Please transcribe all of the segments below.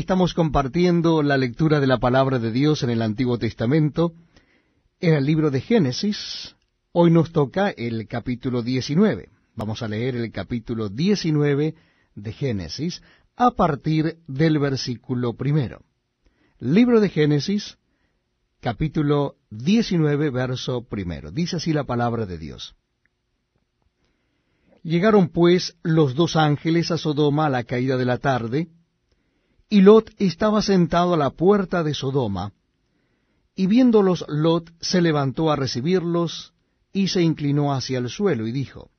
Estamos compartiendo la lectura de la palabra de Dios en el Antiguo Testamento, en el libro de Génesis. Hoy nos toca el capítulo 19. Vamos a leer el capítulo 19 de Génesis a partir del versículo primero. Libro de Génesis, capítulo 19, verso primero. Dice así la palabra de Dios. Llegaron pues los dos ángeles a Sodoma a la caída de la tarde, y Lot estaba sentado a la puerta de Sodoma, y viéndolos Lot se levantó a recibirlos, y se inclinó hacia el suelo, y dijo,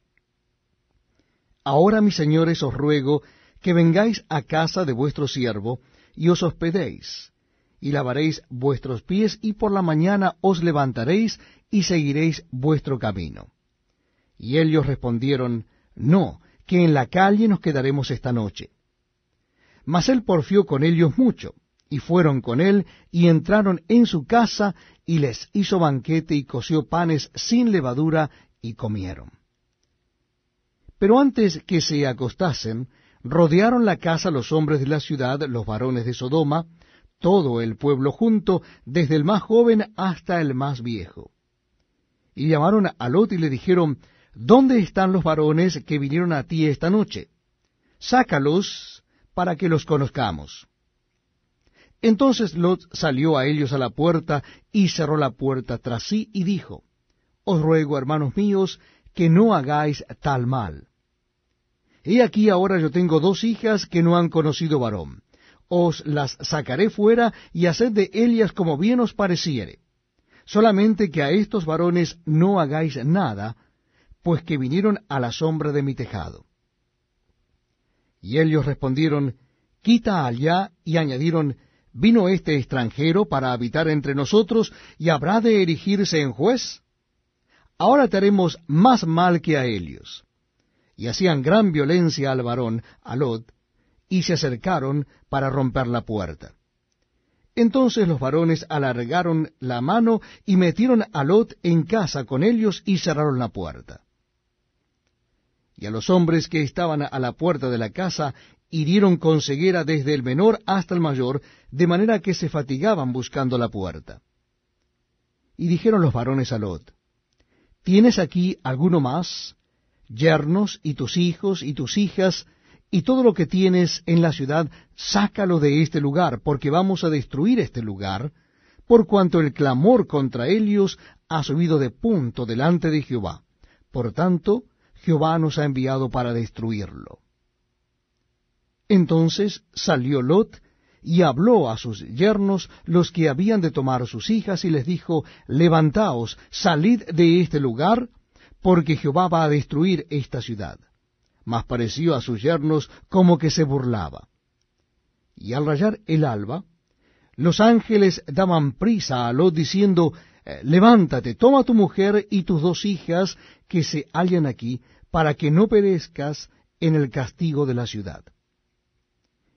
Ahora, mis señores, os ruego que vengáis a casa de vuestro siervo, y os hospedéis, y lavaréis vuestros pies, y por la mañana os levantaréis, y seguiréis vuestro camino. Y ellos respondieron, No, que en la calle nos quedaremos esta noche. Mas él porfió con ellos mucho, y fueron con él, y entraron en su casa, y les hizo banquete, y coció panes sin levadura, y comieron. Pero antes que se acostasen, rodearon la casa los hombres de la ciudad, los varones de Sodoma, todo el pueblo junto, desde el más joven hasta el más viejo. Y llamaron a Lot y le dijeron, ¿Dónde están los varones que vinieron a ti esta noche? Sácalos para que los conozcamos. Entonces Lot salió a ellos a la puerta y cerró la puerta tras sí y dijo, Os ruego, hermanos míos, que no hagáis tal mal. He aquí ahora yo tengo dos hijas que no han conocido varón. Os las sacaré fuera y haced de ellas como bien os pareciere. Solamente que a estos varones no hagáis nada, pues que vinieron a la sombra de mi tejado. Y ellos respondieron, Quita allá, y añadieron, ¿Vino este extranjero para habitar entre nosotros, y habrá de erigirse en juez? Ahora te haremos más mal que a ellos. Y hacían gran violencia al varón, a Lot, y se acercaron para romper la puerta. Entonces los varones alargaron la mano y metieron a Lot en casa con ellos y cerraron la puerta y a los hombres que estaban a la puerta de la casa hirieron con ceguera desde el menor hasta el mayor, de manera que se fatigaban buscando la puerta. Y dijeron los varones a Lot, ¿tienes aquí alguno más? Yernos y tus hijos y tus hijas y todo lo que tienes en la ciudad, sácalo de este lugar, porque vamos a destruir este lugar, por cuanto el clamor contra ellos ha subido de punto delante de Jehová. Por tanto, Jehová nos ha enviado para destruirlo. Entonces salió Lot y habló a sus yernos, los que habían de tomar sus hijas, y les dijo, Levantaos, salid de este lugar, porque Jehová va a destruir esta ciudad. Mas pareció a sus yernos como que se burlaba. Y al rayar el alba, los ángeles daban prisa a Lot diciendo, levántate, toma tu mujer y tus dos hijas que se hallan aquí, para que no perezcas en el castigo de la ciudad.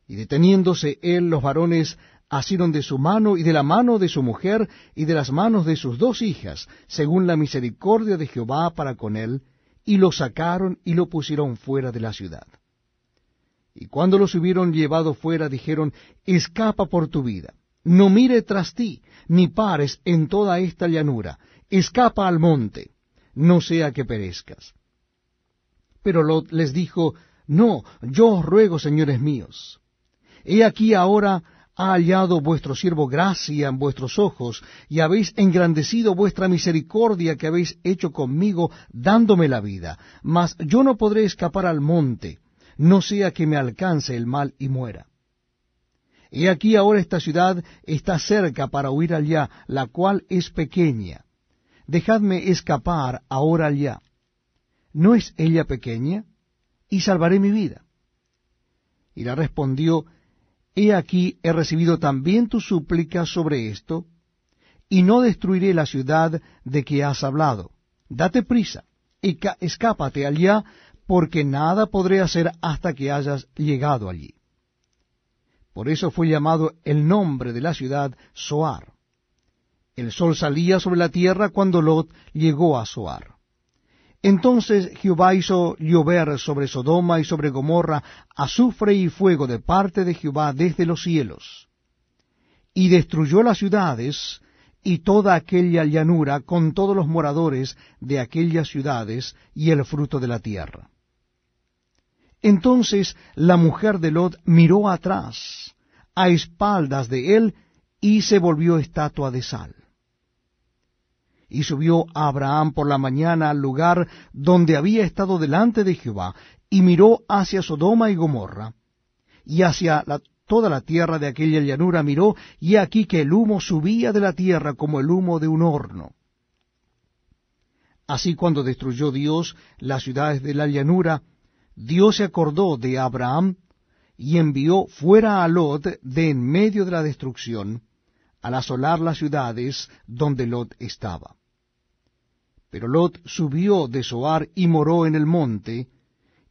Y deteniéndose él, los varones asieron de su mano y de la mano de su mujer y de las manos de sus dos hijas, según la misericordia de Jehová para con él, y lo sacaron y lo pusieron fuera de la ciudad. Y cuando los hubieron llevado fuera, dijeron, escapa por tu vida no mire tras ti, ni pares en toda esta llanura, escapa al monte, no sea que perezcas. Pero Lot les dijo, No, yo os ruego, señores míos, he aquí ahora ha hallado vuestro siervo gracia en vuestros ojos, y habéis engrandecido vuestra misericordia que habéis hecho conmigo, dándome la vida. Mas yo no podré escapar al monte, no sea que me alcance el mal y muera. He aquí ahora esta ciudad está cerca para huir allá, la cual es pequeña. Dejadme escapar ahora allá. ¿No es ella pequeña? Y salvaré mi vida. Y la respondió, He aquí he recibido también tu súplica sobre esto, y no destruiré la ciudad de que has hablado. Date prisa, y escápate allá, porque nada podré hacer hasta que hayas llegado allí. Por eso fue llamado el nombre de la ciudad Soar. El sol salía sobre la tierra cuando Lot llegó a Soar. Entonces Jehová hizo llover sobre Sodoma y sobre Gomorra azufre y fuego de parte de Jehová desde los cielos, y destruyó las ciudades y toda aquella llanura con todos los moradores de aquellas ciudades y el fruto de la tierra. Entonces la mujer de Lot miró atrás, a espaldas de él, y se volvió estatua de sal. Y subió Abraham por la mañana al lugar donde había estado delante de Jehová, y miró hacia Sodoma y Gomorra, y hacia toda la tierra de aquella llanura miró, y aquí que el humo subía de la tierra como el humo de un horno. Así cuando destruyó Dios las ciudades de la llanura, Dios se acordó de Abraham y envió fuera a Lot de en medio de la destrucción, al asolar las ciudades donde Lot estaba. Pero Lot subió de Soar y moró en el monte,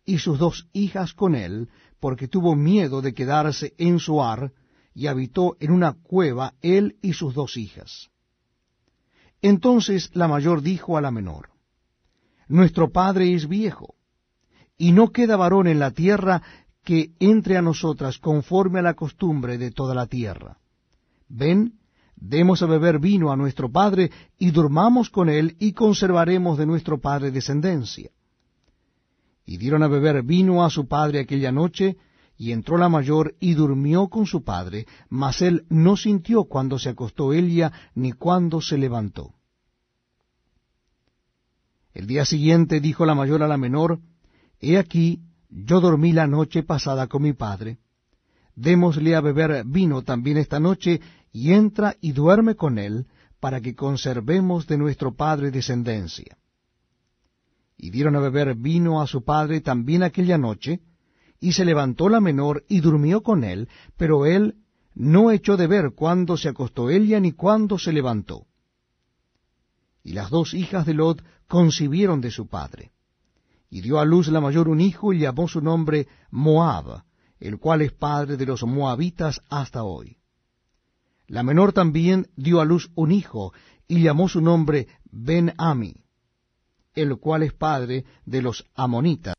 y sus dos hijas con él, porque tuvo miedo de quedarse en Soar, y habitó en una cueva él y sus dos hijas. Entonces la mayor dijo a la menor, Nuestro padre es viejo, y no queda varón en la tierra que entre a nosotras conforme a la costumbre de toda la tierra. Ven, demos a beber vino a nuestro padre, y durmamos con él, y conservaremos de nuestro padre descendencia. Y dieron a beber vino a su padre aquella noche, y entró la mayor y durmió con su padre, mas él no sintió cuando se acostó ella, ni cuando se levantó. El día siguiente dijo la mayor a la menor, He aquí, yo dormí la noche pasada con mi padre. Démosle a beber vino también esta noche, y entra y duerme con él, para que conservemos de nuestro padre descendencia. Y dieron a beber vino a su padre también aquella noche, y se levantó la menor y durmió con él, pero él no echó de ver cuándo se acostó ella ni cuándo se levantó. Y las dos hijas de Lot concibieron de su padre y dio a luz la mayor un hijo y llamó su nombre Moab, el cual es padre de los moabitas hasta hoy. La menor también dio a luz un hijo y llamó su nombre Ben-Ami, el cual es padre de los amonitas.